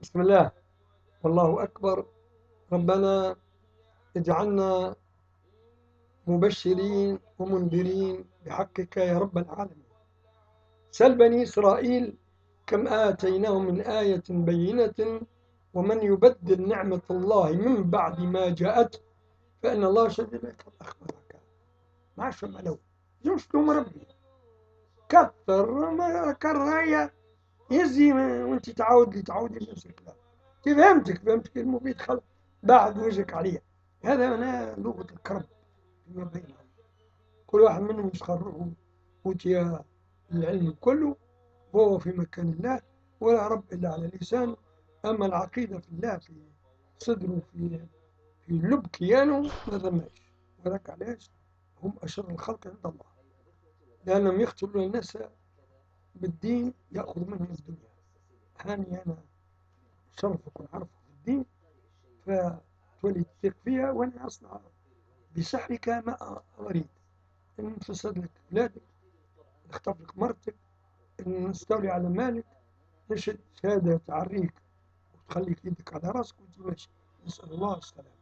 بسم الله. والله أكبر. ربنا اجعلنا مبشرين ومنذرين بحقك يا رب العالمين. سل بني إسرائيل كم آتيناهم من آية بينة ومن يبدل نعمة الله من بعد ما جاءته فإن الله شديد العقاب. أخبرك ما شو ملو جوش ربي. كثر ما كرهية. يزي وانت تعود لي تعود لا. فهمتك فهمتك المفيد خلق بعد وجهك عليها هذا أنا لغة الكرب فيما بينهم. كل واحد منهم يسخر روحه أوتي العلم كله وهو في مكان الله ولا رب إلا على لسانه. أما العقيدة في الله في صدره في في لب كيانه ما ذماش وذاك علاش؟ هم أشر الخلق عند الله. لأنهم يقتلون الناس بالدين يأخذ منهم الدنيا. هاني أنا شرفك ونعرفك في الدين فتولي تثق فيها وأنا أصنع بسحرك ما أريد. إن نفسد لك أولادك نخطف لك مرتك إن نستولي على مالك نشد شهادة تعريك وتخليك يدك على راسك وتمشي نسأل الله السلامة.